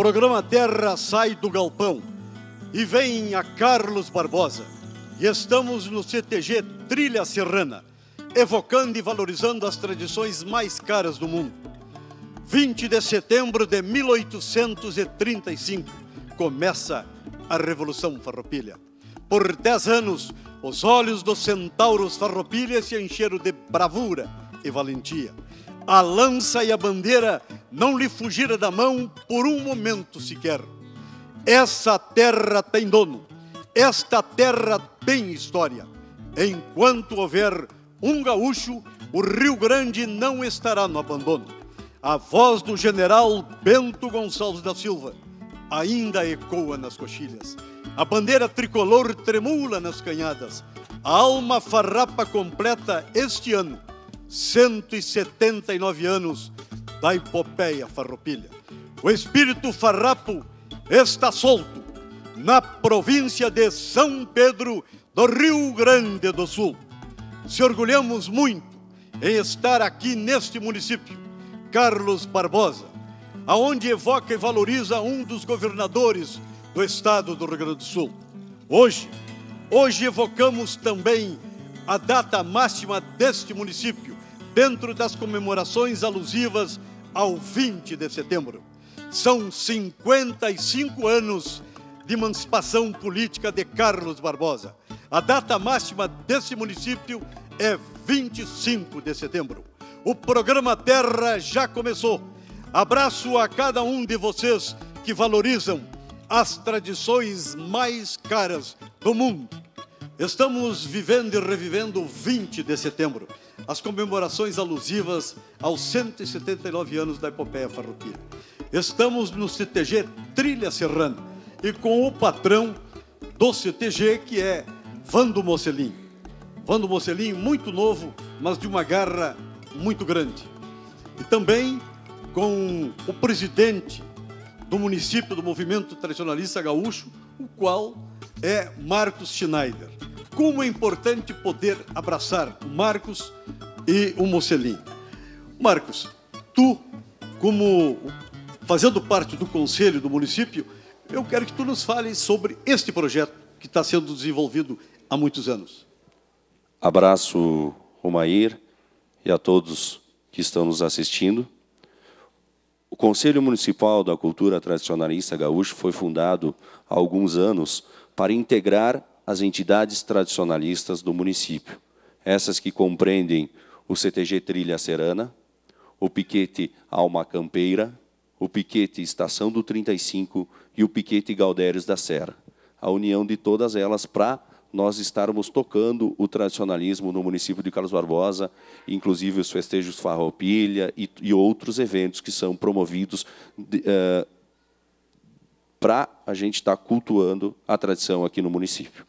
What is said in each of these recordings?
programa Terra sai do galpão e vem a Carlos Barbosa. E estamos no CTG Trilha Serrana, evocando e valorizando as tradições mais caras do mundo. 20 de setembro de 1835 começa a Revolução Farroupilha. Por dez anos, os olhos dos centauros farroupilha se encheram de bravura e valentia. A lança e a bandeira não lhe fugiram da mão por um momento sequer. Essa terra tem dono, esta terra tem história. Enquanto houver um gaúcho, o Rio Grande não estará no abandono. A voz do general Bento Gonçalves da Silva ainda ecoa nas coxilhas. A bandeira tricolor tremula nas canhadas. A alma farrapa completa este ano 179 anos da epopeia farroupilha. O espírito farrapo está solto na província de São Pedro do Rio Grande do Sul. Se orgulhamos muito em estar aqui neste município, Carlos Barbosa, aonde evoca e valoriza um dos governadores do estado do Rio Grande do Sul. Hoje, hoje evocamos também a data máxima deste município, dentro das comemorações alusivas ao 20 de setembro. São 55 anos de emancipação política de Carlos Barbosa. A data máxima desse município é 25 de setembro. O programa Terra já começou. Abraço a cada um de vocês que valorizam as tradições mais caras do mundo. Estamos vivendo e revivendo o 20 de setembro, as comemorações alusivas aos 179 anos da epopeia farroupilha. Estamos no CTG Trilha Serrana e com o patrão do CTG, que é Vando Mocelim. Vando Mocelim, muito novo, mas de uma garra muito grande. E também com o presidente do município do movimento tradicionalista gaúcho, o qual é Marcos Schneider. Como é importante poder abraçar o Marcos e o Mocelim. Marcos, tu, como fazendo parte do conselho do município, eu quero que tu nos fales sobre este projeto que está sendo desenvolvido há muitos anos. Abraço, Romair, e a todos que estão nos assistindo. O Conselho Municipal da Cultura Tradicionalista Gaúcho foi fundado há alguns anos para integrar as entidades tradicionalistas do município, essas que compreendem o CTG Trilha Serana, o Piquete Alma Campeira, o Piquete Estação do 35 e o Piquete Galdérios da Serra. A união de todas elas para nós estarmos tocando o tradicionalismo no município de Carlos Barbosa, inclusive os festejos Farroupilha e, e outros eventos que são promovidos uh, para a gente estar tá cultuando a tradição aqui no município.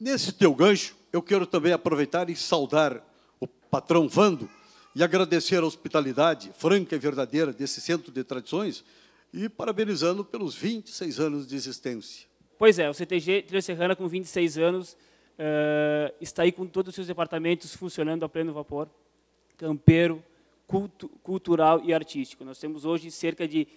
Nesse teu gancho, eu quero também aproveitar e saudar o patrão Vando e agradecer a hospitalidade franca e verdadeira desse centro de tradições e parabenizando pelos 26 anos de existência. Pois é, o CTG Trilha Serrana, com 26 anos, uh, está aí com todos os seus departamentos funcionando a pleno vapor, campeiro, culto, cultural e artístico. Nós temos hoje cerca de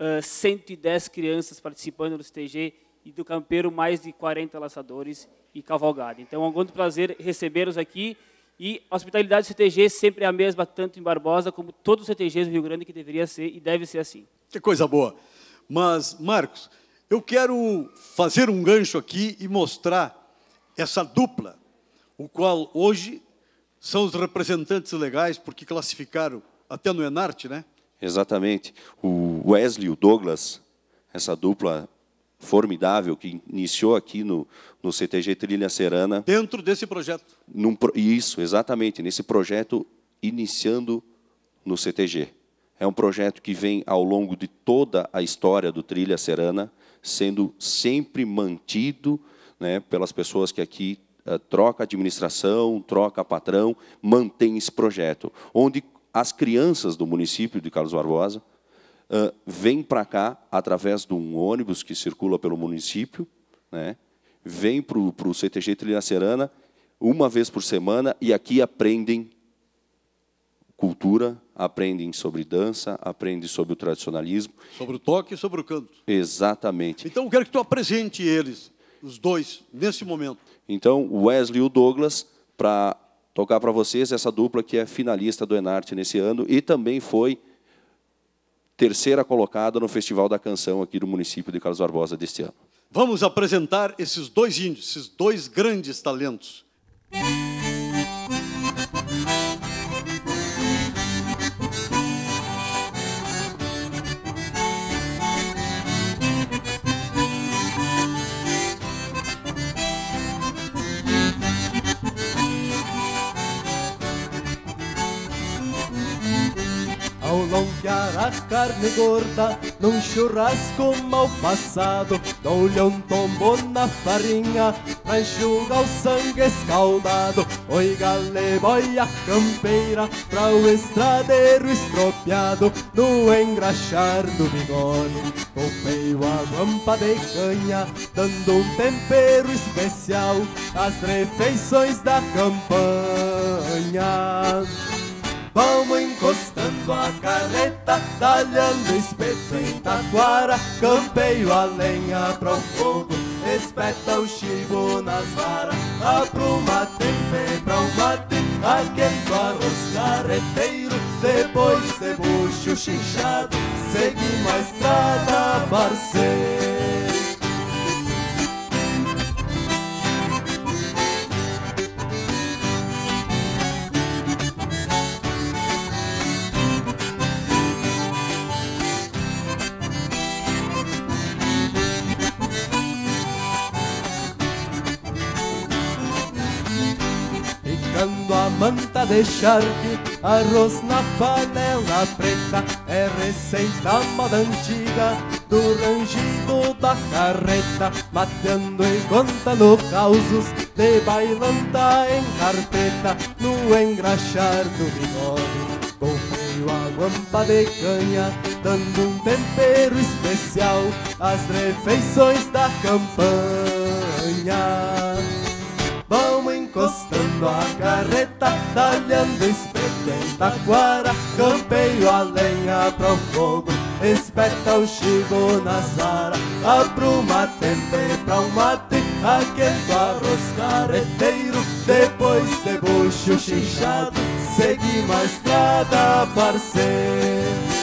uh, 110 crianças participando do CTG e do campeiro mais de 40 laçadores e cavalgada. Então é um grande prazer recebê-los aqui e a hospitalidade do CTG sempre é a mesma, tanto em Barbosa como todos os CTGs do Rio Grande, que deveria ser e deve ser assim. Que coisa boa. Mas, Marcos, eu quero fazer um gancho aqui e mostrar essa dupla, o qual hoje são os representantes legais, porque classificaram até no Enarte, né? Exatamente. O Wesley e o Douglas, essa dupla formidável que iniciou aqui no, no CTG Trilha Serana. Dentro desse projeto. Num, isso, exatamente, nesse projeto iniciando no CTG. É um projeto que vem ao longo de toda a história do Trilha Serana, sendo sempre mantido né, pelas pessoas que aqui uh, troca administração, troca patrão, mantém esse projeto, onde as crianças do município de Carlos Barbosa uh, vêm para cá através de um ônibus que circula pelo município, né, vêm para o CTG Trilha Serana uma vez por semana e aqui aprendem cultura, aprendem sobre dança, aprendem sobre o tradicionalismo. Sobre o toque e sobre o canto. Exatamente. Então eu quero que tu apresente eles, os dois, nesse momento. Então, o Wesley e o Douglas, para tocar para vocês essa dupla que é finalista do Enarte nesse ano e também foi terceira colocada no Festival da Canção aqui do município de Carlos Barbosa deste ano. Vamos apresentar esses dois índios, esses dois grandes talentos. Carne gorda num churrasco mal passado. Dou-lhe um tombo na farinha pra enxugar o sangue escaldado. Oi gale boia campeira pra o estradeiro estropiado. No engraxar do bigode Copeio a guampa de canha Dando um tempero especial às refeições da campanha. Vamos encostando a carreta, talhando espeto em taquara, campeio a lenha pro fogo, espeta o chibo nas varas, apruma tempe pra o mate, aquele arroz carreteiro, depois de bucho chinchado, seguimos a estrada, parceiro. Manta de charque, arroz na panela preta É receita moda antiga do rangido da carreta Mateando e contando causos de bailanta em carpeta No engraxar do bigode. Correio a guampa de canha Dando um tempero especial às refeições da campanha. Vamos encostando a carreta, talhando espeto em taquara, campeio a lenha pro fogo, espeta o chigo na sara, apruma tempe pra um mate, aquele arroz carreteiro, depois de bucho chinchado, seguimos a estrada, parceiro.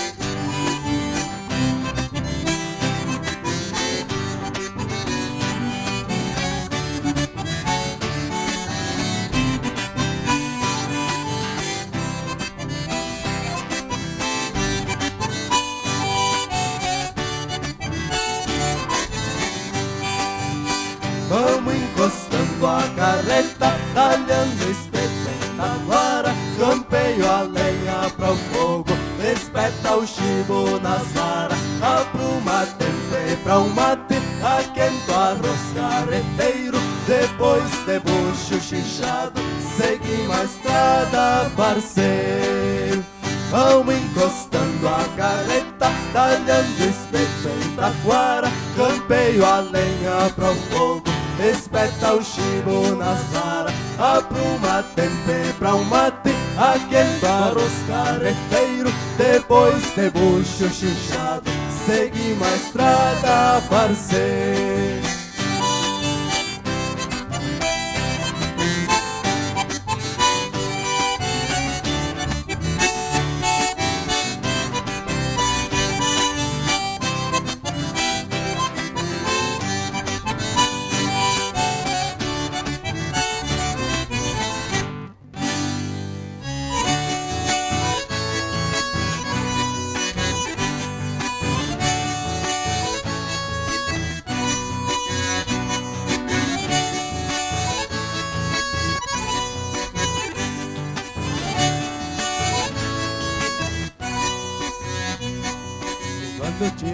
Depois de bucho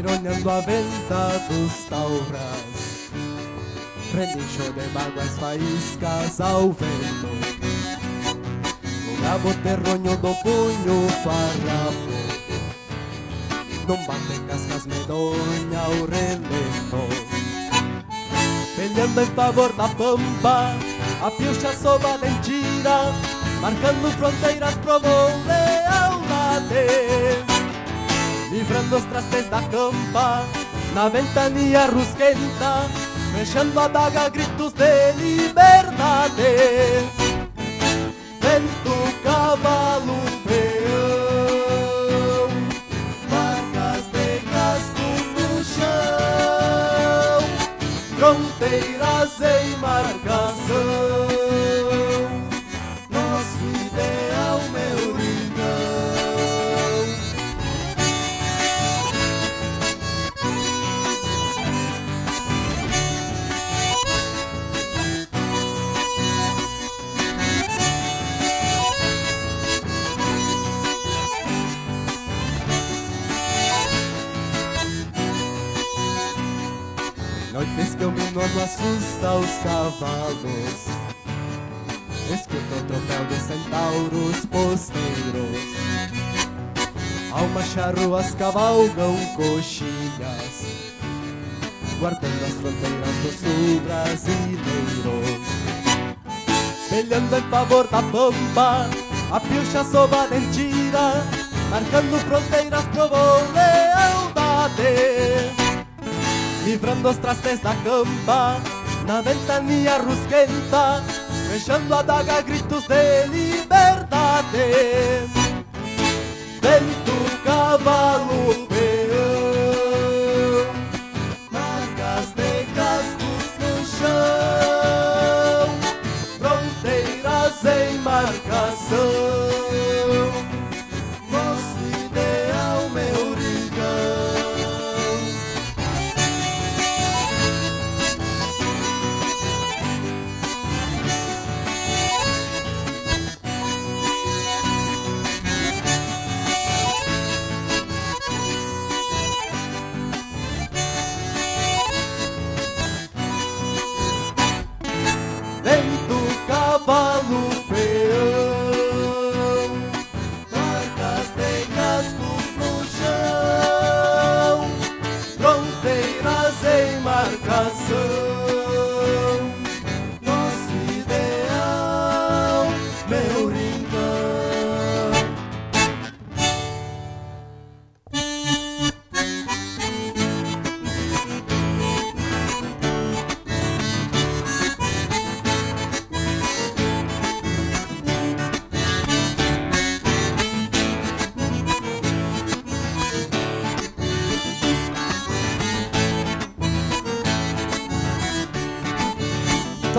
Quando tironeando a venta dos tauras. Relincho de mágoas faíscas ao vento. O rabo terronho do punho farrapo Não bate cascas medonha o relento. Peleando em favor da pampa A pilcha soba mentira Marcando fronteiras pro voo lealdade Livrando os trastes da campa Na ventania rusquenta Fechando a daga gritos de liberdade. Vento, cavalo, Noites que o minuano assusta os cavalos Escuta o tropel de centauros posteiros. Almas charruas cavalgam coxilhas Guardando as fronteiras do sul brasileiro. Pelhando em favor da pampa A pilcha sob a mentira Marcando fronteiras provou lealdade Livrando os trastes da campa Na ventania rusquenta Fechando a daga gritos de liberdade. Vento, cavalo,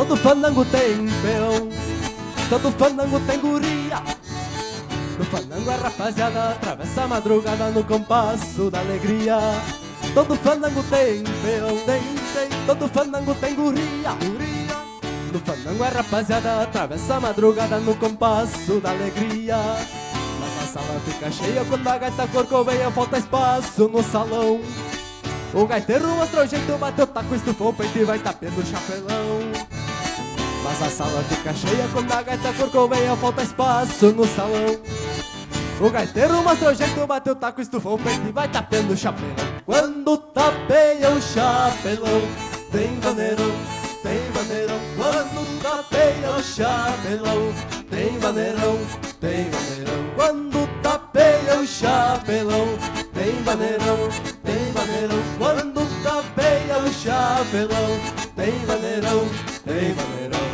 Todo fandango tem peão, todo fandango tem guria. No fandango a rapaziada atravessa a madrugada no compasso da alegria. Todo fandango tem peão, tem, tem, todo fandango tem guria, guria. No fandango a rapaziada atravessa a madrugada no compasso da alegria. Mas a sala fica cheia quando a gaita corcoveia, falta espaço no salão. O gaiteiro mostrou jeito, bateu taco, estufou o peito e vai tapendo o chapelão. Mas a sala fica cheia quando a gaita corcoveia, falta espaço no salão. O gaiteiro mostrou jeito, bateu taco, estufou o peito e vai tapando o chapelão. Quando tapeia o chapelão, tem vaneirão, tem vaneirão. Quando tapeia o chapelão, tem vaneirão, tem vaneirão. Quando tapeia o chapelão, tem vaneirão, tem vaneirão. Quando tapeia o chapelão, tem vaneirão, tem vaneirão.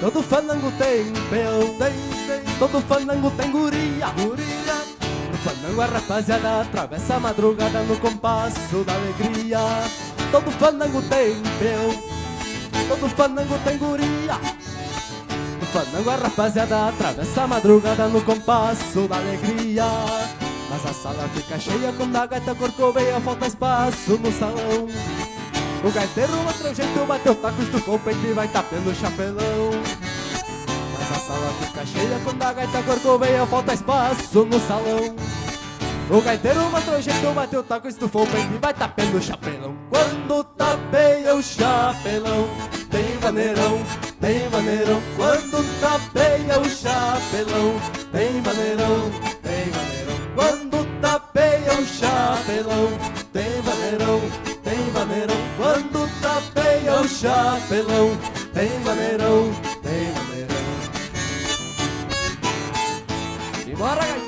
Todo fandango tem peão, tem, tem. Todo fandango tem guria, guria. Fandango a rapaziada atravessa a madrugada no compasso da alegria. Todo fandango tem peão, todo fandango tem guria. No fandango a rapaziada atravessa a madrugada no compasso da alegria. Mas a sala fica cheia quando a gaita corcoveia, falta espaço no salão. O gaiteiro mostrou jeito, bateu taco, estufou o peito e vai tapando o chapelão. Mas a sala fica cheia quando a gaita corcoveia, falta espaço no salão. O gaiteiro mostrou jeito, bateu taco, estufou o peito e vai tapando o chapelão. Quando tapeia o chapelão, tem vaneirão, tem vaneirão. Quando tapeia o chapelão, tem vaneirão, tem vaneirão. Quando tapeia o chapelão, tem vaneirão, tem vaneirão. Quando tapeia o chapelão, tem vaneirão, tem vaneirão. Simbora, gaiteiro!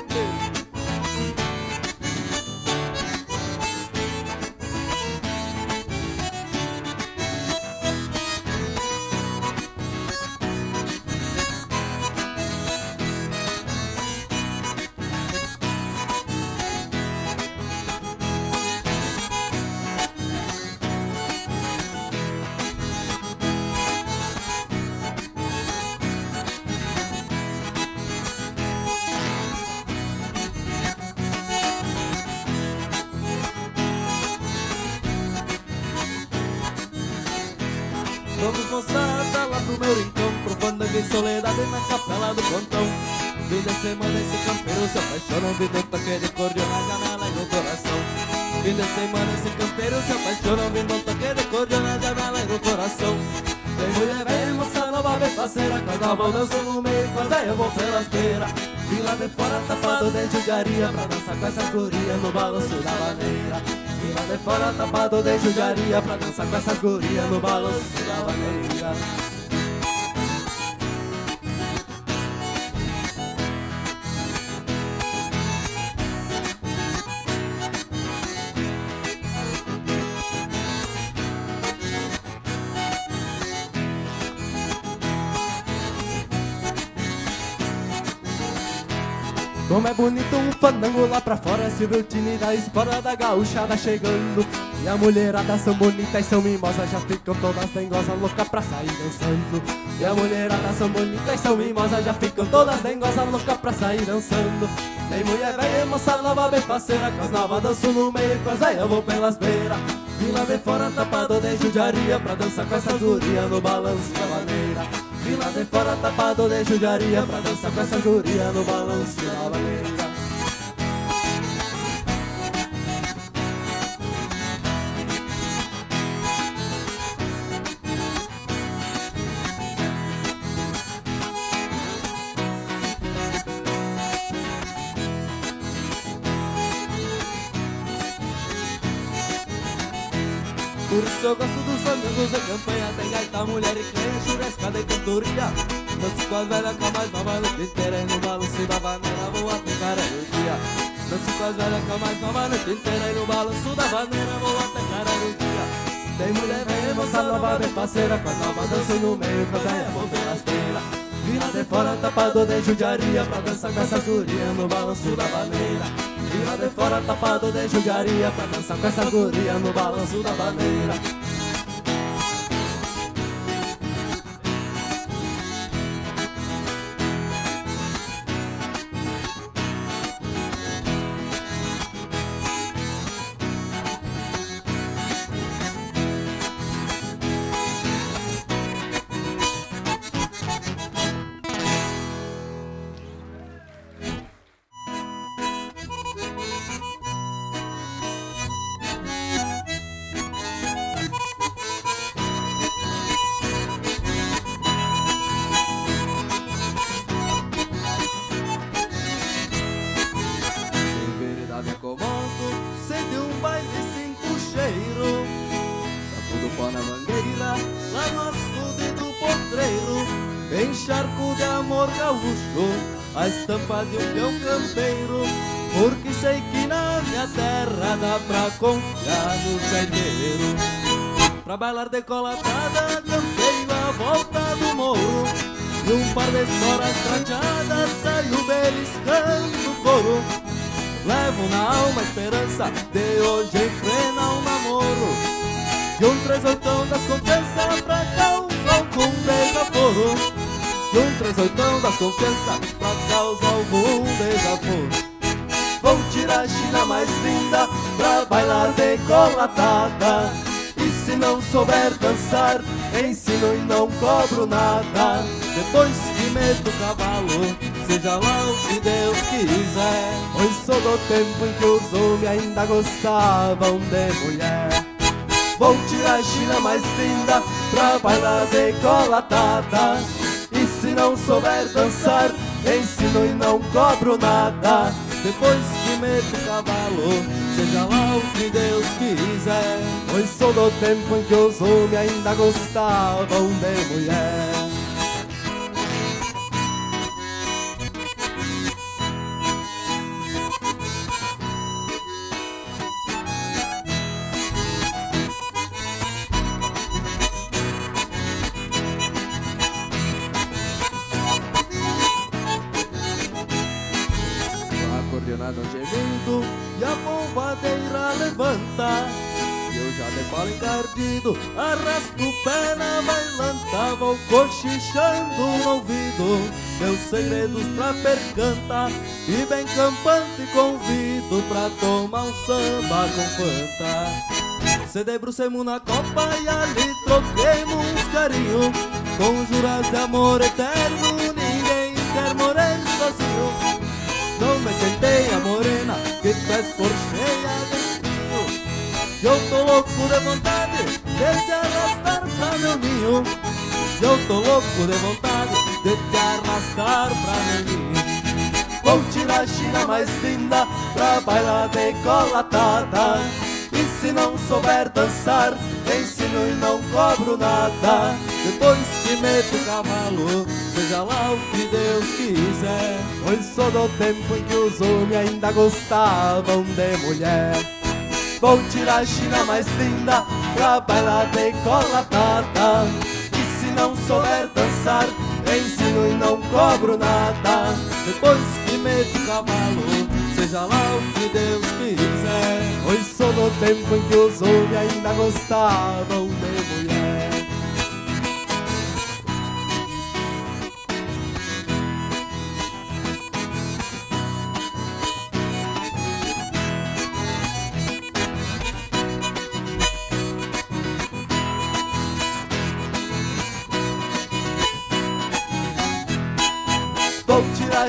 Moçada lá pro meu rincão Pro fandango em soledade na capela do pontão. Fim de semana esse campeiro se apaixona Ouvindo um toque de cordial na janela e no coração. Fim de semana esse campeiro se apaixona Ouvindo um toque de cordial na janela e no coração. Tem mulher velha, moça nova, bem parceira Carnaval danço no meio, quando eu vou pelas beiras Vim lá de fora tapado de judiaria Pra dançar com essas gurias no balanço da maneira lá de fora tapado de judiaria Pra dançar com essas gurias no balanço da maneira é bonito um fandango lá pra fora Silvio Tini da espora da gauchada chegando. E a mulherada são bonitas são mimosas Já ficam todas dengosas, louca pra sair dançando. E a mulherada são bonitas são mimosas Já ficam todas dengosas, louca pra sair dançando. Tem mulher velha, moça nova, bem parceira Com as novas danço no meio, com as velhas vou pelas beiras Vim lá de fora tapado de judiaria Pra dançar com essas gurias no balanço da maneira Vim lá de fora tapado de judiaria Pra dançar com essa guria no balanço da maneira Por isso eu gosto fandangos de campanha Tem gaita, mulher e crenha, churescada e cantoria. Danço com as velhas, com a mais nova no inteira E no balanço da vaneira vou até dia Danço com as velhas, com a mais nova no inteira E no balanço da vaneira vou até dia Tem mulher velha, moça nova, bem parceira Com as novas danço no meio, com a velha vou pelas lá de fora tapado de judiaria Pra dançar com essas gurias no balanço da vaneira Vim lá de fora tapado de judiaria Pra dançar com essas gurias no balanço da vaneira na mangueira, lá no açude do potreiro Tem charco de amor gaúcho, a estampa de um peão campeiro Porque sei que na minha terra dá pra confiar no janeiro Pra bailar decolatada, campeio a volta do morro E um par de esporas prateadas saiu beliscando o couro. Levo na alma a esperança de hoje enfrenar um namoro E um trezoitão das confianças pra causar algum desaforo. E um trezoitão das confianças pra causar algum desaforo. Vou tirar a China mais linda pra bailar decolatada E se não souber dançar, ensino e não cobro nada. Depois que meto o cavalo, seja lá o que Deus quiser. Pois sou do tempo em que os homens ainda gostavam de mulher Vou tirar a China mais linda pra bailar decolatada. E se não souber dançar, ensino e não cobro nada. Depois que meto o cavalo, seja lá o que Deus quiser. Pois sou do tempo em que os homens ainda gostavam de mulher. Acordeonado gemido e a polvadeira levanta. E eu já decolo encardido, arrasto o pé na bailanta, vou cochichando no ouvido meus segredos pra percanta. E bem campante convido pra tomar um samba com fanta. Se debrucemos na copa e ali troquemos carinho Com juras de amor eterno, ninguém quer morrer não me tentei a morena, que tu és por cheia de espinho. Eu tô louco de vontade de te arrastar pra meu ninho. Eu tô louco de vontade de te arrastar pra meu ninho. Vou tirar a China mais linda pra bailar decolatada E se não souber dançar, ensino e não cobro nada Depois que meto o cavalo seja lá o que Deus quiser. Pois sou do tempo em que os homens ainda gostavam de mulher. Vou tirar a China mais linda pra bailar decolatada. E se não souber dançar, ensino e não cobro nada. Depois que meto o cavalo, seja lá o que Deus quiser. Pois sou do tempo em que os homens ainda gostavam de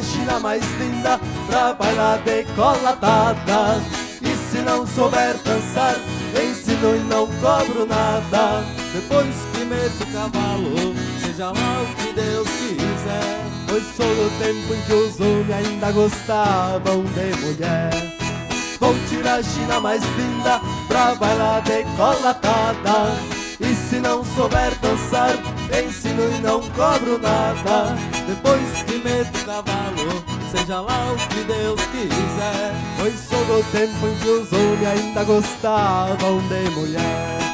China mais linda pra bailar decolatada. E se não souber dançar, ensino e não cobro nada. Depois que meto o cavalo, seja lá o que Deus quiser. Pois sou do tempo em que os homens ainda gostavam de mulher. Vou tirar a China mais linda pra bailar decolatada. E se não souber dançar, ensino e não cobro nada. Depois que meto o cavalo, seja lá o que Deus quiser. Pois sou do tempo em que os homens ainda gostavam de mulher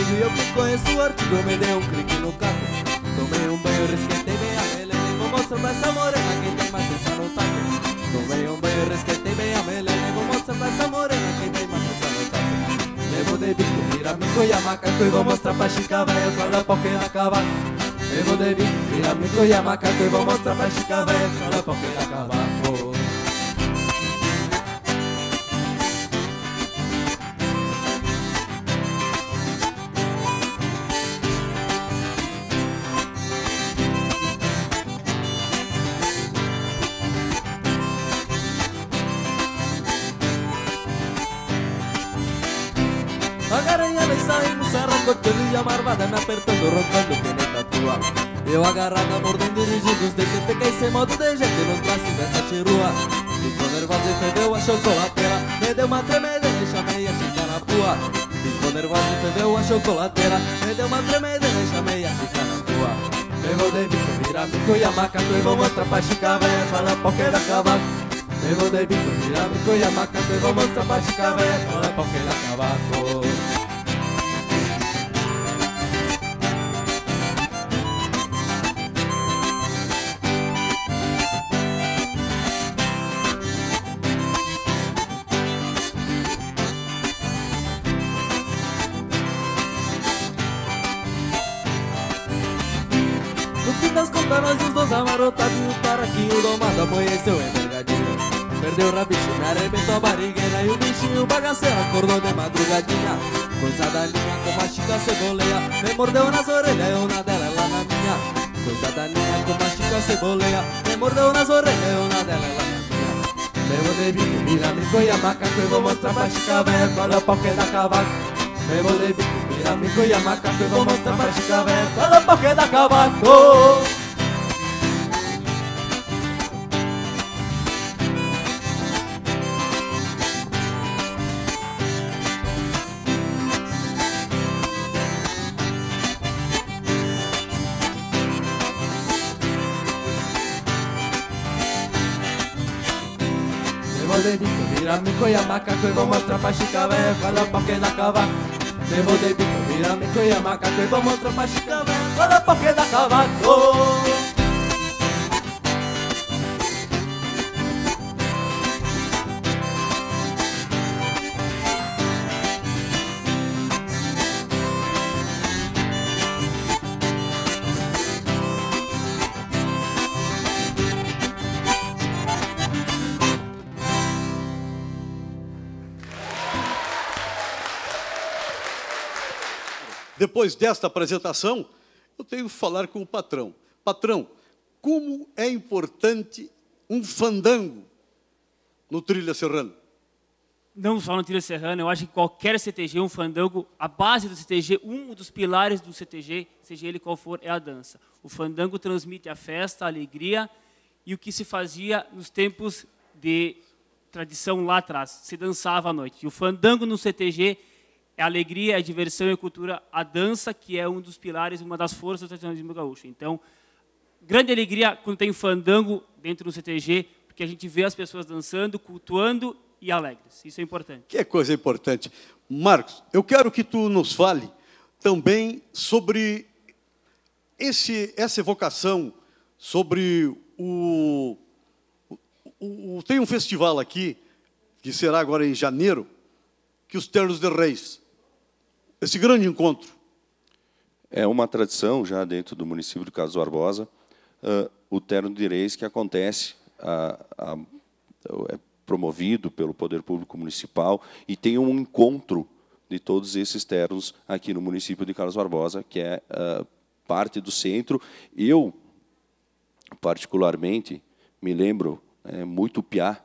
papo comigo E eu que conheço o artigo Me dei um clique no carro Tomei um banho, resquentei bem a melena Vou mostrar pra essa morena Quem tem mais força no taco Tomei um banho, resquentei bem a melena Vou mostrar pra essa morena Quem tem mais força no taco Levo de bico, vira mico e a macaco E vou mostrar pra chica velha Qual a pau que na cavaco Levo de bico, vira mico e a macaco E vou mostrar pra chica velha Qual a pau que na cavaco a marvada me apertando, roncando que nem tatua. Eu agarrada, mordendo dirigindo os dentes, fiquei sem modo de gente nos braços dessa tirua. Ficou nervosa e fedeu a chocolateira, me deu uma tremenda e chamei a chica na rua. Ficou nervosa e fedeu a chocolateira, me deu uma tremenda e chamei a chica na rua. Vou de bico, virar bico e a macaco e vou mostrar pra chica velha, fala pau que. Eu vou de bico, virar bico e a macaco e vou mostrar pra chica velha, fala pau que era cavaco. Amarrotado e o taraquinho domado amanheceu envergadinho Perdeu o rabicho, me arrebentou a barrigueira E o bichinho bagaceiro acordou de madrugadinha. Coisa da linha como a chica ceboleia Me mordeu nas orelhas, eu na dela, ela na minha. Coisa da linha como a chica ceboleia Me mordeu nas orelhas, eu na dela, ela na minha. Bebo de bico, vira mico e a macaco Eu vou mostrar pra chica velha qual é o pau que dá cavaco. Bebo de bico, vira mico e a macaco Eu vou mostrar pra chica velha qual é o pau que dá cavaco bico, vira mico e a macaco E vou mostrar pra chica velha qual é que dá cavaco Devo de bico, vira mico e a macaco E vou mostrar pra chica velha qual é o pau que dá Depois desta apresentação, eu tenho que falar com o patrão. Patrão, como é importante um fandango no Trilha Serrana? Não só no Trilha Serrana, eu acho que qualquer CTG, um fandango, a base do CTG, um dos pilares do CTG, seja ele qual for, é a dança. O fandango transmite a festa, a alegria e o que se fazia nos tempos de tradição lá atrás. Se dançava à noite. E o fandango no CTG é alegria, é diversão, é cultura, a dança, que é um dos pilares, uma das forças do tradicionalismo gaúcho. Então, grande alegria quando tem fandango dentro do CTG, porque a gente vê as pessoas dançando, cultuando e alegres. Isso é importante. Que coisa importante. Marcos, eu quero que tu nos fale também sobre esse, essa evocação, sobre o, o, o, Tem um festival aqui, que será agora em janeiro, que os Ternos de Reis esse grande encontro? É uma tradição já dentro do município de Carlos Barbosa, uh, o Terno de Reis que acontece, a, a, é promovido pelo Poder Público Municipal e tem um encontro de todos esses ternos aqui no município de Carlos Barbosa, que é uh, parte do centro. Eu, particularmente, me lembro é, muito piá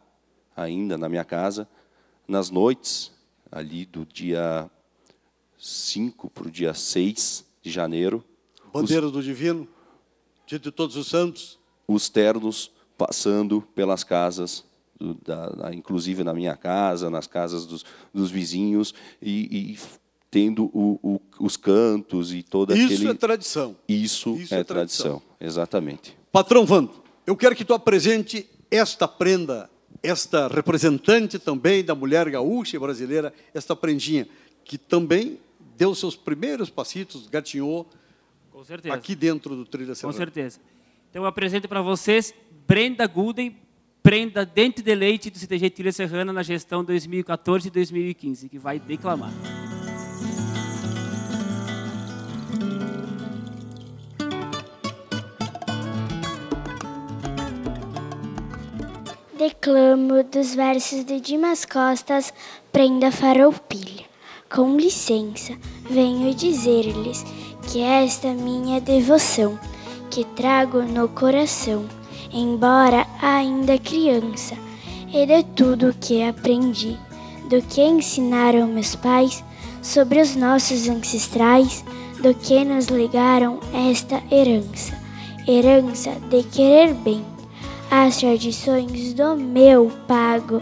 ainda na minha casa, nas noites ali do dia 5 para o dia 6 de janeiro. Bandeira os, do Divino, dia de Todos os Santos. Os ternos passando pelas casas, do, da, da, inclusive na minha casa, nas casas dos, dos vizinhos, e, e tendo o, o, os cantos e toda Isso aquele... é tradição. Isso, Isso é, é tradição. tradição, exatamente. Patrão Vando, eu quero que tu apresente esta prenda, esta representante também da mulher gaúcha e brasileira, esta prendinha, que também deu seus primeiros passitos, gatinhou aqui dentro do Trilha Serrana. Com certeza. Então eu apresento para vocês Brenda Gulden, prenda Dente de Leite do CTG Trilha Serrana na gestão 2014 e 2015, que vai declamar. Declamo dos versos de Dimas Costas, Prenda Farroupilha. Com licença, venho dizer-lhes que esta minha devoção, que trago no coração, embora ainda criança, e de tudo que aprendi, do que ensinaram meus pais sobre os nossos ancestrais, do que nos legaram esta herança, herança de querer bem, as tradições do meu pago.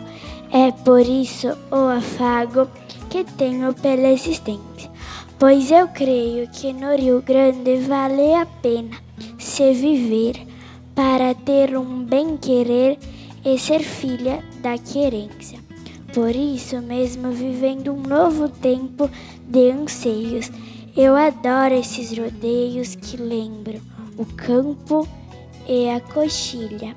É por isso o afago que tenho pela existência, pois eu creio que no Rio Grande vale a pena se viver para ter um bem-querer e ser filha da querência. Por isso mesmo, vivendo um novo tempo de anseios, eu adoro esses rodeios que lembram o campo e a coxilha.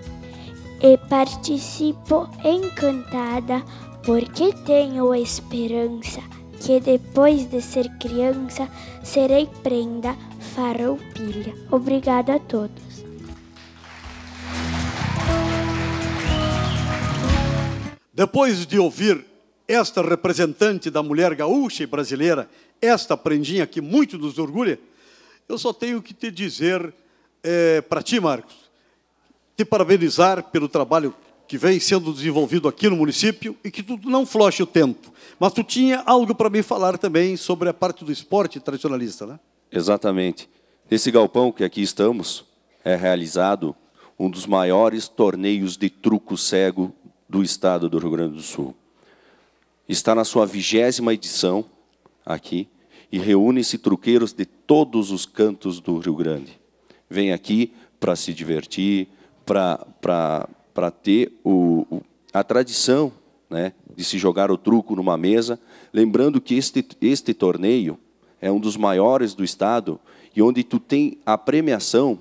E participo encantada porque tenho a esperança que depois de ser criança serei prenda farroupilha. Obrigada a todos. Depois de ouvir esta representante da mulher gaúcha e brasileira, esta prendinha que muito nos orgulha, eu só tenho que te dizer eh, é, para ti, Marcos, te parabenizar pelo trabalho que vem sendo desenvolvido aqui no município e que tu não floche o tempo. Mas tu tinha algo para me falar também sobre a parte do esporte tradicionalista, né? Exatamente. Nesse galpão que aqui estamos, é realizado um dos maiores torneios de truco cego do estado do Rio Grande do Sul. Está na sua vigésima edição aqui e reúne-se truqueiros de todos os cantos do Rio Grande. Vem aqui para se divertir, para ter o, o, a tradição né, de se jogar o truco numa mesa. Lembrando que este, este torneio é um dos maiores do estado e onde tu tem a premiação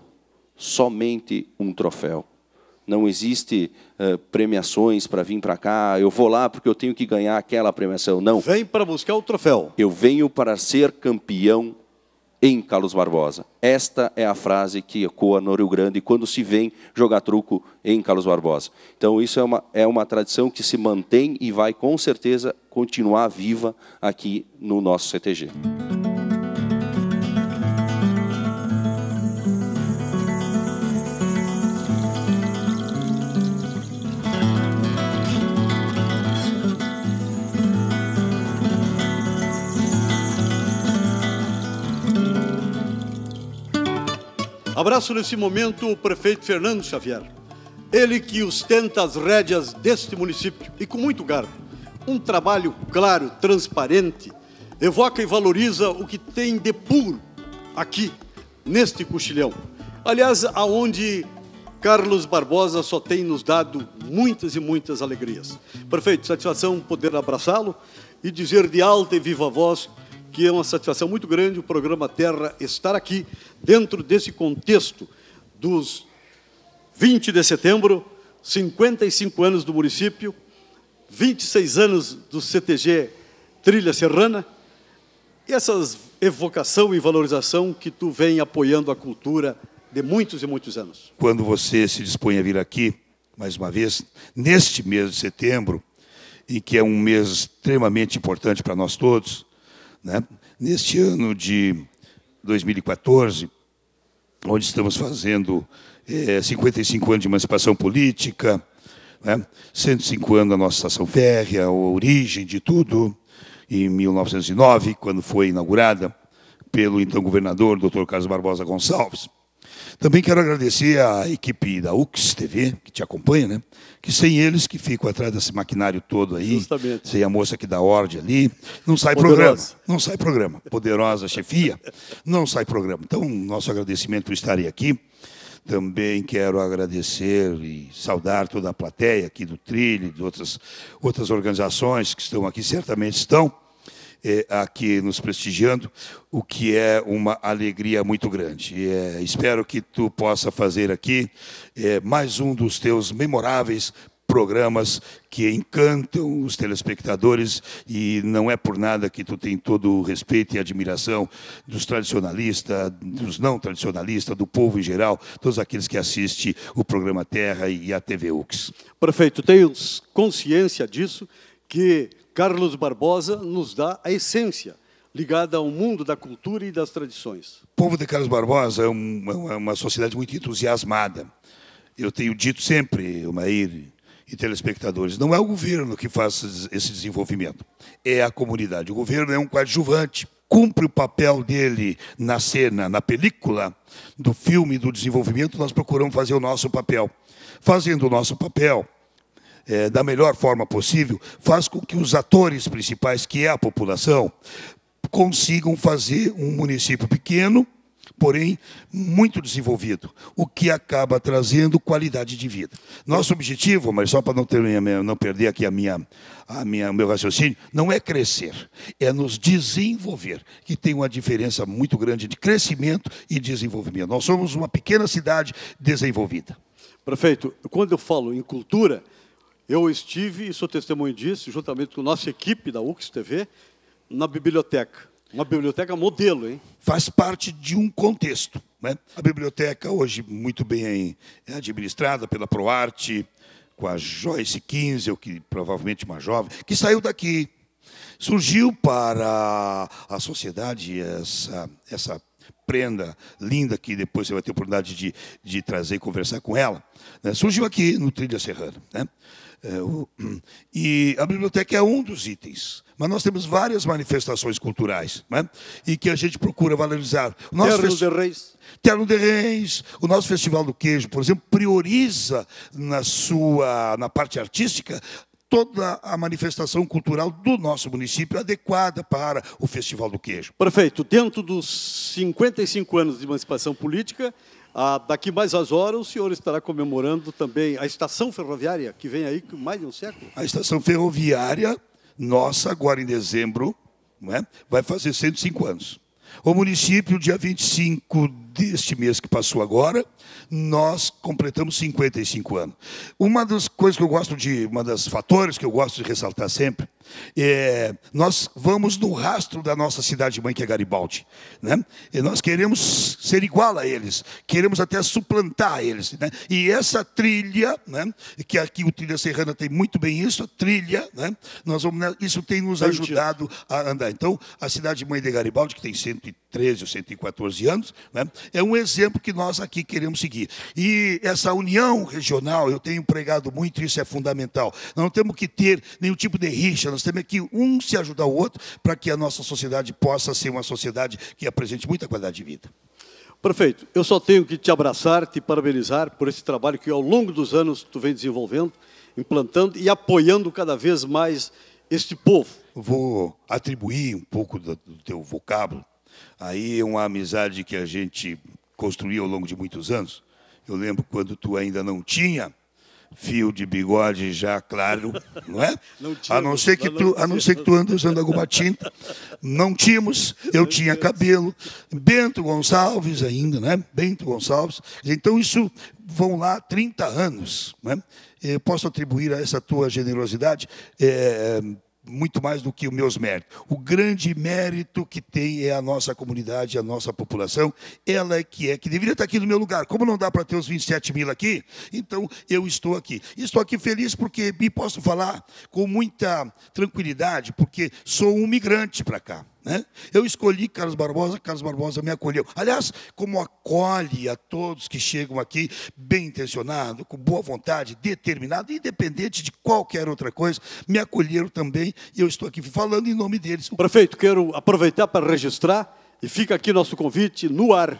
somente um troféu. Não existe uh, premiações para vir para cá. Eu vou lá porque eu tenho que ganhar aquela premiação. Não. Vem para buscar o troféu. Eu venho para ser campeão em Carlos Barbosa. Esta é a frase que ecoa no Rio Grande quando se vem jogar truco em Carlos Barbosa. Então, isso é uma, é uma tradição que se mantém e vai, com certeza, continuar viva aqui no nosso CTG. Abraço nesse momento o prefeito Fernando Xavier. Ele que ostenta as rédeas deste município e com muito garbo. Um trabalho claro, transparente, evoca e valoriza o que tem de puro aqui, neste coxilhão. Aliás, aonde Carlos Barbosa só tem nos dado muitas e muitas alegrias. Prefeito, satisfação poder abraçá-lo e dizer de alta e viva voz que é uma satisfação muito grande o programa Terra estar aqui, dentro desse contexto dos 20 de setembro, 55 anos do município, 26 anos do CTG Trilha Serrana, e essas evocação e valorização que tu vem apoiando a cultura de muitos e muitos anos. Quando você se dispõe a vir aqui, mais uma vez, neste mês de setembro, em que é um mês extremamente importante para nós todos, né? Neste ano de 2014, onde estamos fazendo é, 55 anos de emancipação política, né? 105 anos da nossa estação férrea, a origem de tudo, em 1909, quando foi inaugurada pelo então governador, Dr. Carlos Barbosa Gonçalves. Também quero agradecer à equipe da UX TV, que te acompanha, né? Que sem eles que ficam atrás desse maquinário todo aí, Justamente. sem a moça que dá ordem ali, não sai Poderosa. programa. Não sai programa. Poderosa chefia, não sai programa. Então, nosso agradecimento por estarem aqui. Também quero agradecer e saudar toda a plateia aqui do Trilho, de outras, outras organizações que estão aqui, certamente estão eh, aqui nos prestigiando, o que é uma alegria muito grande. E, eh, espero que tu possa fazer aqui eh, mais um dos teus memoráveis programas que encantam os telespectadores e não é por nada que tu tem todo o respeito e admiração dos tradicionalistas, dos não tradicionalistas, do povo em geral, todos aqueles que assistem o programa Terra e a TV UX. Prefeito, tenho consciência disso, que Carlos Barbosa nos dá a essência ligada ao mundo da cultura e das tradições. O povo de Carlos Barbosa é uma, é uma sociedade muito entusiasmada. Eu tenho dito sempre, Omair e telespectadores, não é o governo que faz esse desenvolvimento, é a comunidade. O governo é um coadjuvante, cumpre o papel dele na cena, na película do filme do desenvolvimento, nós procuramos fazer o nosso papel. Fazendo o nosso papel, é, da melhor forma possível, faz com que os atores principais, que é a população, consigam fazer um município pequeno, porém muito desenvolvido, o que acaba trazendo qualidade de vida. Nosso objetivo, mas só para não, ter, não perder aqui a minha, a minha, meu raciocínio, não é crescer, é nos desenvolver, que tem uma diferença muito grande de crescimento e desenvolvimento. Nós somos uma pequena cidade desenvolvida. Prefeito, quando eu falo em cultura, eu estive, e sou testemunho disso, juntamente com nossa equipe da UX TV, na biblioteca. Uma biblioteca modelo, hein? Faz parte de um contexto. Né? A biblioteca, hoje, muito bem administrada pela ProArte, com a Joyce Kinsel, que provavelmente uma jovem, que saiu daqui. Surgiu para a sociedade essa, essa prenda linda que depois você vai ter oportunidade de, de trazer e conversar com ela. Né? Surgiu aqui no Trilha Serrana. Né? É, o, e a biblioteca é um dos itens. Mas nós temos várias manifestações culturais né? e que a gente procura valorizar. O nosso Terno de Reis. Terno de Reis. O nosso Festival do Queijo, por exemplo, prioriza na sua na parte artística toda a manifestação cultural do nosso município adequada para o Festival do Queijo. Prefeito, dentro dos 55 anos de emancipação política, ah, daqui mais às horas, o senhor estará comemorando também a estação ferroviária, que vem aí mais de um século. A estação ferroviária, nossa, agora em dezembro, é? vai fazer 105 anos. O município, dia 25 deste mês que passou agora, nós completamos 55 anos. Uma das coisas que eu gosto de, uma das fatores que eu gosto de ressaltar sempre, é, nós vamos no rastro da nossa cidade mãe, que é Garibaldi. Né? E nós queremos ser igual a eles, queremos até suplantar eles. Né? E essa trilha, né? que aqui o Trilha Serrana tem muito bem isso, a trilha, né? nós vamos, isso tem nos ajudado a andar. Então, a cidade mãe de Garibaldi, que tem 113 ou 114 anos, né? É um exemplo que nós aqui queremos seguir. E essa união regional, eu tenho pregado muito, isso é fundamental. Não temos que ter nenhum tipo de rixa, nós temos que um se ajudar o outro para que a nossa sociedade possa ser uma sociedade que apresente muita qualidade de vida. Prefeito, eu só tenho que te abraçar, te parabenizar por esse trabalho que ao longo dos anos tu vem desenvolvendo, implantando e apoiando cada vez mais este povo. Vou atribuir um pouco do, do teu vocábulo. Aí é uma amizade que a gente construiu ao longo de muitos anos. Eu lembro quando tu ainda não tinha fio de bigode já claro, não é? Não a não ser que tu, a não ser que tu anda usando alguma tinta. Não tínhamos, eu tinha cabelo. Bento Gonçalves ainda, né? Bento Gonçalves. Então isso vão lá 30 anos, né? Eu posso atribuir a essa tua generosidade é, muito mais do que os meus méritos. O grande mérito que tem é a nossa comunidade, a nossa população. Ela é que é, que deveria estar aqui no meu lugar. Como não dá para ter os 27 mil aqui, então eu estou aqui. Estou aqui feliz porque me posso falar com muita tranquilidade, porque sou um migrante para cá. Né? Eu escolhi Carlos Barbosa, Carlos Barbosa me acolheu. Aliás, como acolhe a todos que chegam aqui bem intencionado, com boa vontade, determinado, independente de qualquer outra coisa, me acolheram também e eu estou aqui falando em nome deles. Prefeito, quero aproveitar para registrar e fica aqui nosso convite no ar,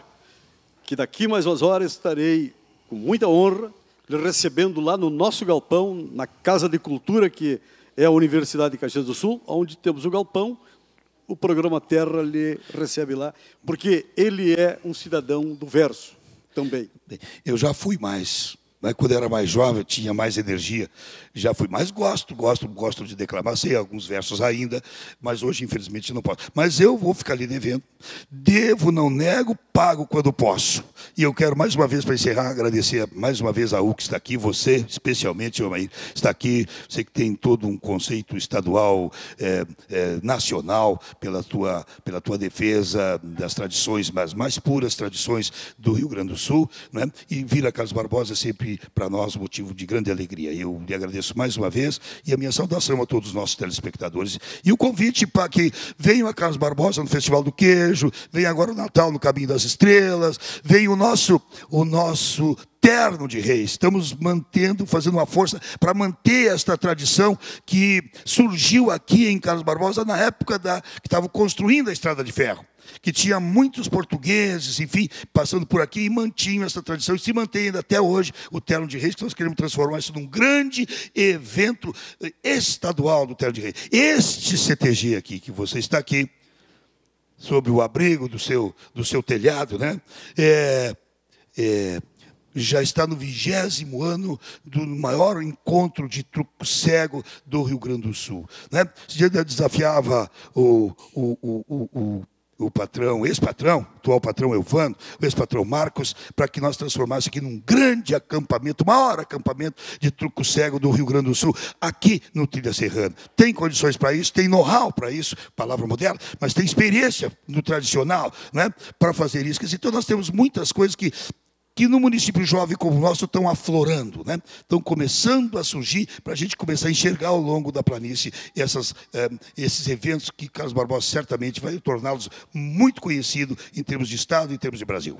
que daqui mais umas horas estarei com muita honra lhe recebendo lá no nosso galpão, na Casa de Cultura, que é a Universidade de Caxias do Sul, onde temos o galpão o programa Terra lhe recebe lá, porque ele é um cidadão do verso também. Eu já fui mais. Né? Quando eu era mais jovem, eu tinha mais energia. Já fui mais gosto, gosto, gosto de declamar, sei alguns versos ainda, mas hoje, infelizmente, não posso. Mas eu vou ficar ali devendo. Devo, não nego, pago quando posso. E eu quero, mais uma vez, para encerrar, agradecer mais uma vez a U que está aqui, você, especialmente, Omair, está aqui. Você que tem todo um conceito estadual, é, é, nacional, pela tua, pela tua defesa das tradições, mas mais puras tradições do Rio Grande do Sul. Né? E Vila Carlos Barbosa é para nós, motivo de grande alegria. Eu lhe agradeço mais uma vez e a minha saudação a todos os nossos telespectadores. E o convite para que venham a Carlos Barbosa no Festival do Queijo, venha agora o Natal no Caminho das Estrelas, vem o nosso, o nosso terno de reis. Estamos mantendo, fazendo uma força para manter esta tradição que surgiu aqui em Carlos Barbosa na época da, que estavam construindo a estrada de ferro. Que tinha muitos portugueses, enfim, passando por aqui e mantinham essa tradição e se mantém ainda até hoje o Terno de Reis, que nós queremos transformar isso num grande evento estadual do Terno de Reis. Este CTG aqui, que você está aqui, sobre o abrigo do seu, do seu telhado, né? É, é, já está no vigésimo ano do maior encontro de truco cego do Rio Grande do Sul. Né? Esse dia eu desafiava o, o, o, o o patrão, ex-patrão, atual patrão Elvano, o ex-patrão Marcos, para que nós transformássemos aqui num grande acampamento, maior acampamento de truco cego do Rio Grande do Sul, aqui no Trilha Serrana. Tem condições para isso, tem know-how para isso, palavra moderna, mas tem experiência no tradicional, né, para fazer isso. Então nós temos muitas coisas que que no município jovem como o nosso estão aflorando, né? estão começando a surgir para a gente começar a enxergar ao longo da planície essas, eh, esses eventos que Carlos Barbosa certamente vai torná-los muito conhecidos em termos de Estado e em termos de Brasil.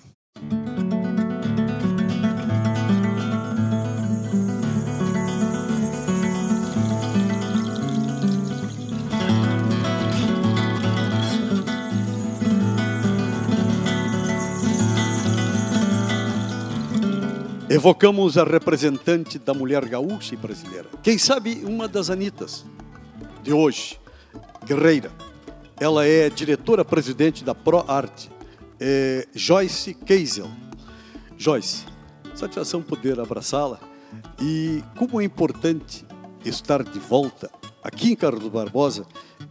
Evocamos a representante da mulher gaúcha e brasileira. Quem sabe uma das Anitas de hoje, guerreira. Ela é diretora-presidente da ProArte, é Joyce Keisel. Joyce, satisfação poder abraçá-la e como é importante estar de volta aqui em Carlos Barbosa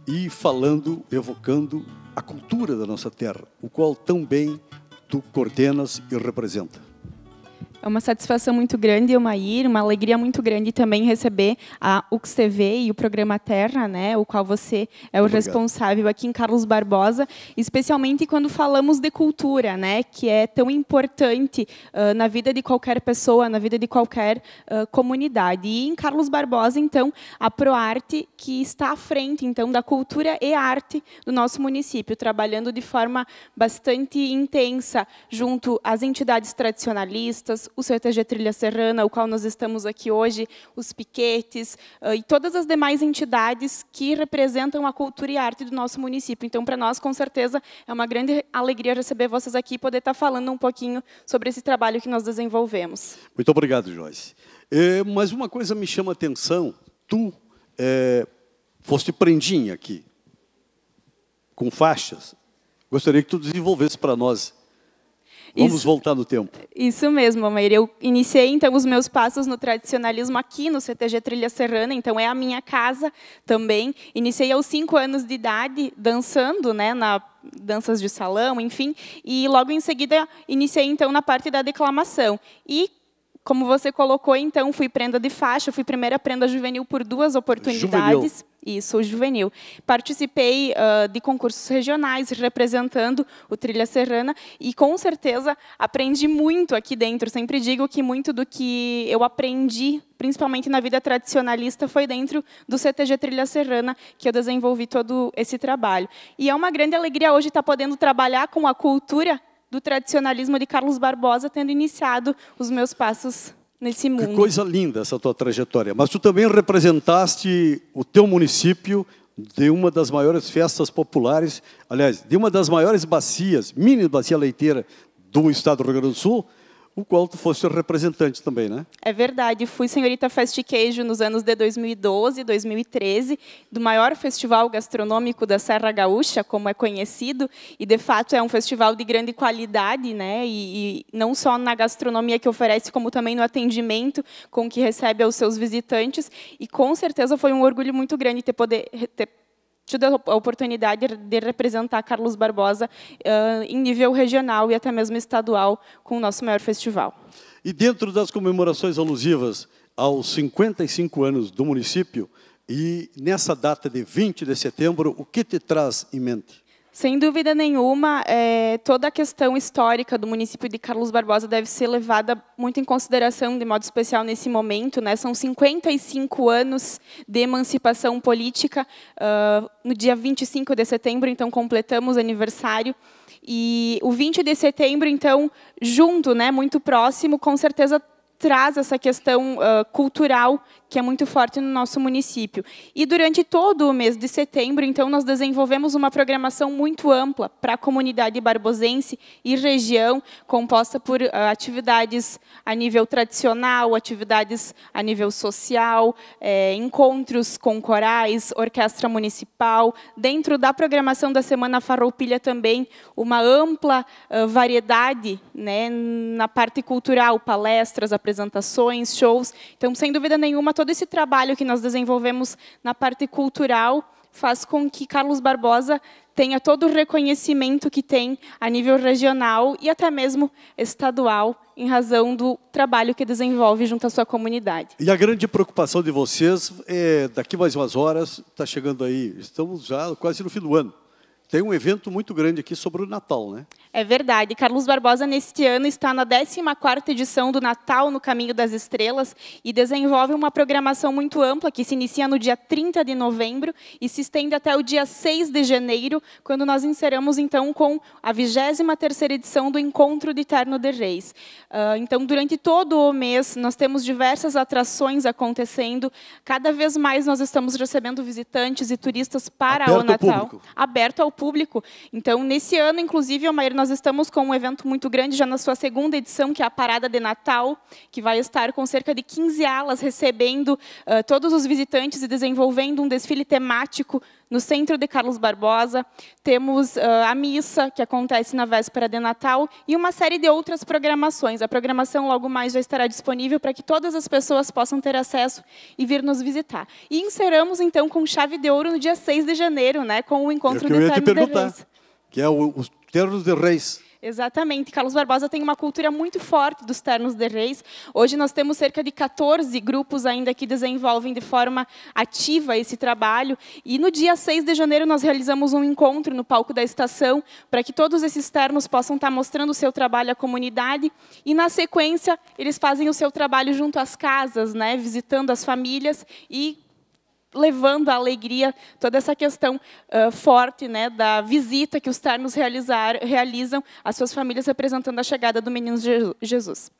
e falando, evocando a cultura da nossa terra, o qual tão bem tu coordenas e representa. É uma satisfação muito grande, Omair, uma alegria muito grande também receber a UX TV e o programa Terra, né, o qual você é o Obrigado. responsável aqui em Carlos Barbosa, especialmente quando falamos de cultura, né, que é tão importante uh, na vida de qualquer pessoa, na vida de qualquer uh, comunidade. E em Carlos Barbosa, então, a ProArte, que está à frente, então, da cultura e arte do nosso município, trabalhando de forma bastante intensa junto às entidades tradicionalistas, o CTG Trilha Serrana, o qual nós estamos aqui hoje, os piquetes uh, e todas as demais entidades que representam a cultura e a arte do nosso município. Então, para nós, com certeza, é uma grande alegria receber vocês aqui e poder estar falando um pouquinho sobre esse trabalho que nós desenvolvemos. Muito obrigado, Joyce. É, mas uma coisa me chama a atenção, tu é, foste prendinha aqui, com faixas. Gostaria que tu desenvolvesse para nós Vamos isso, voltar no tempo. Isso mesmo, Maíra. Eu iniciei, então, os meus passos no tradicionalismo aqui no CTG Trilha Serrana, então é a minha casa também. Iniciei aos cinco anos de idade, dançando, né, na danças de salão, enfim, e logo em seguida iniciei, então, na parte da declamação. E como você colocou, então, fui prenda de faixa, fui primeira prenda juvenil por duas oportunidades. Juvenil. Isso, juvenil. Participei uh, de concursos regionais, representando o Trilha Serrana, e com certeza aprendi muito aqui dentro. Sempre digo que muito do que eu aprendi, principalmente na vida tradicionalista, foi dentro do CTG Trilha Serrana que eu desenvolvi todo esse trabalho. E é uma grande alegria hoje estar podendo trabalhar com a cultura do tradicionalismo de Carlos Barbosa, tendo iniciado os meus passos nesse mundo. Que coisa linda essa tua trajetória. Mas tu também representaste o teu município de uma das maiores festas populares, aliás, de uma das maiores bacias, mini bacia leiteira do estado do Rio Grande do Sul, o qual tu fosse representante também, né? É verdade. Fui senhorita Fest Queijo nos anos de 2012 e 2013, do maior festival gastronômico da Serra Gaúcha, como é conhecido, e de fato é um festival de grande qualidade, né? E, e não só na gastronomia que oferece, como também no atendimento com que recebe aos seus visitantes. E com certeza foi um orgulho muito grande ter poder ter tive a oportunidade de representar Carlos Barbosa uh, em nível regional e até mesmo estadual com o nosso maior festival. E dentro das comemorações alusivas aos 55 anos do município, e nessa data de 20 de setembro, o que te traz em mente? Sem dúvida nenhuma, é, toda a questão histórica do município de Carlos Barbosa deve ser levada muito em consideração, de modo especial nesse momento. Né? São 55 anos de emancipação política. Uh, no dia 25 de setembro, então, completamos aniversário. E o 20 de setembro, então, junto, né, muito próximo, com certeza traz essa questão uh, cultural que é muito forte no nosso município. E durante todo o mês de setembro, então, nós desenvolvemos uma programação muito ampla para a comunidade barbosense e região, composta por uh, atividades a nível tradicional, atividades a nível social, é, encontros com corais, orquestra municipal. Dentro da programação da Semana Farroupilha também, uma ampla uh, variedade né, na parte cultural, palestras, apresentações, shows. Então, sem dúvida nenhuma, todo esse trabalho que nós desenvolvemos na parte cultural faz com que Carlos Barbosa tenha todo o reconhecimento que tem a nível regional e até mesmo estadual, em razão do trabalho que desenvolve junto à sua comunidade. E a grande preocupação de vocês é, daqui mais umas horas, está chegando aí, estamos já quase no fim do ano, tem um evento muito grande aqui sobre o Natal, né? É verdade. Carlos Barbosa, neste ano, está na 14ª edição do Natal no Caminho das Estrelas e desenvolve uma programação muito ampla que se inicia no dia 30 de novembro e se estende até o dia 6 de janeiro, quando nós encerramos, então, com a 23ª edição do Encontro de Terno de Reis. Uh, então, durante todo o mês, nós temos diversas atrações acontecendo. Cada vez mais nós estamos recebendo visitantes e turistas para Aberto o Natal. ao público. Aberto ao público. Então, nesse ano, inclusive, Almair, nós estamos com um evento muito grande, já na sua segunda edição, que é a Parada de Natal, que vai estar com cerca de 15 alas recebendo uh, todos os visitantes e desenvolvendo um desfile temático no centro de Carlos Barbosa. Temos uh, a missa, que acontece na véspera de Natal, e uma série de outras programações. A programação logo mais já estará disponível para que todas as pessoas possam ter acesso e vir nos visitar. E encerramos, então, com chave de ouro no dia 6 de janeiro, né, com o É Encontro o que eu de ia te Terno de perguntar, Reis. que é o- os ternos de reis. Exatamente. Carlos Barbosa tem uma cultura muito forte dos ternos de reis. Hoje nós temos cerca de 14 grupos ainda que desenvolvem de forma ativa esse trabalho. E no dia 6 de janeiro nós realizamos um encontro no palco da estação para que todos esses ternos possam estar mostrando o seu trabalho à comunidade. E na sequência eles fazem o seu trabalho junto às casas, né, visitando as famílias e levando a alegria toda essa questão ah, forte né, da visita que os ternos realizar, realizam às suas famílias representando a chegada do menino Je- Jesus.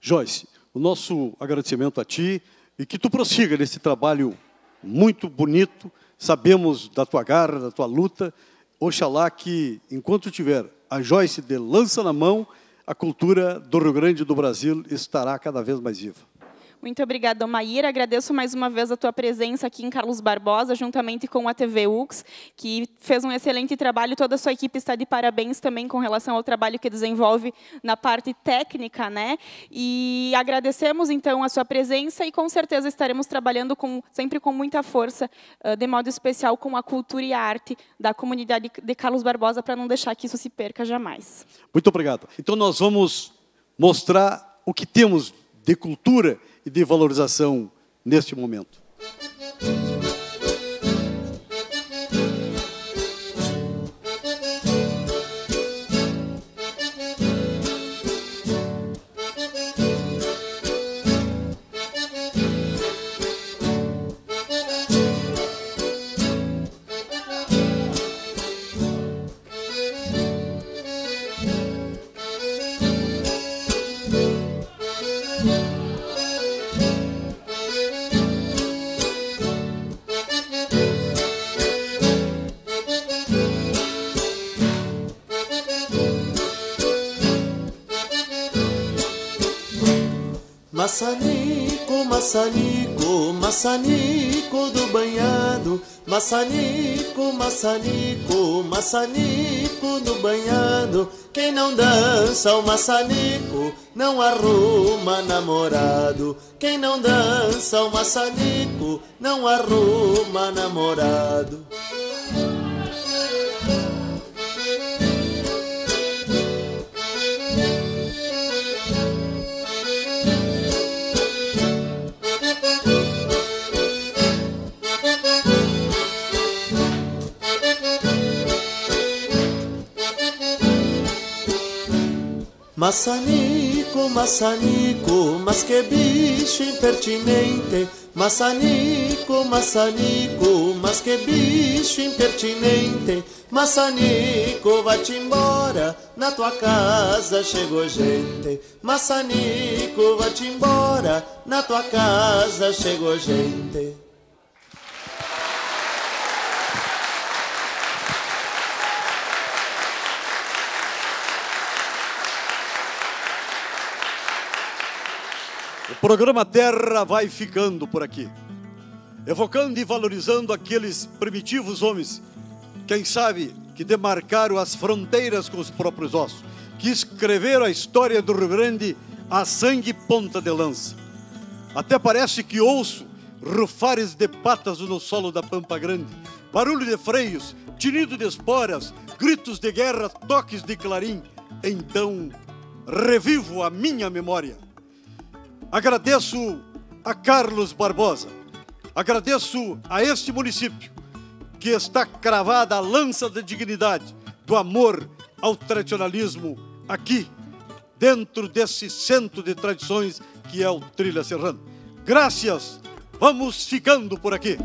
Joyce, o nosso agradecimento a ti e que tu prossiga nesse trabalho muito bonito. Sabemos da tua garra, da tua luta. Oxalá que, enquanto tiver a Joyce de lança na mão, a cultura do Rio Grande do Brasil estará cada vez mais viva. Muito obrigada, Maíra. Agradeço mais uma vez a tua presença aqui em Carlos Barbosa, juntamente com a TV UX, que fez um excelente trabalho. Toda a sua equipe está de parabéns também com relação ao trabalho que desenvolve na parte técnica, né? E agradecemos então a sua presença e com certeza estaremos trabalhando com, sempre com muita força, de modo especial com a cultura e a arte da comunidade de Carlos Barbosa, para não deixar que isso se perca jamais. Muito obrigado. Então nós vamos mostrar o que temos de cultura e de valorização neste momento. Maçanico, maçanico, maçanico do banhado. Maçanico, maçanico, maçanico do banhado. Quem não dança o maçanico não arruma namorado. Quem não dança o maçanico não arruma namorado. Maçanico, maçanico, mas que bicho impertinente. Maçanico, maçanico, mas que bicho impertinente. Maçanico, vai-te embora, na tua casa chegou gente. Maçanico, vai-te embora, na tua casa chegou gente. Programa Terra vai ficando por aqui, evocando e valorizando aqueles primitivos homens, quem sabe que demarcaram as fronteiras com os próprios ossos, que escreveram a história do Rio Grande a sangue ponta de lança. Até parece que ouço rufares de patas no solo da Pampa Grande, barulho de freios, tinido de esporas, gritos de guerra, toques de clarim. Então, revivo a minha memória. Agradeço a Carlos Barbosa, agradeço a este município que está cravada a lança da dignidade, do amor ao tradicionalismo aqui, dentro desse centro de tradições que é o Trilha Serrano. Graças, vamos ficando por aqui.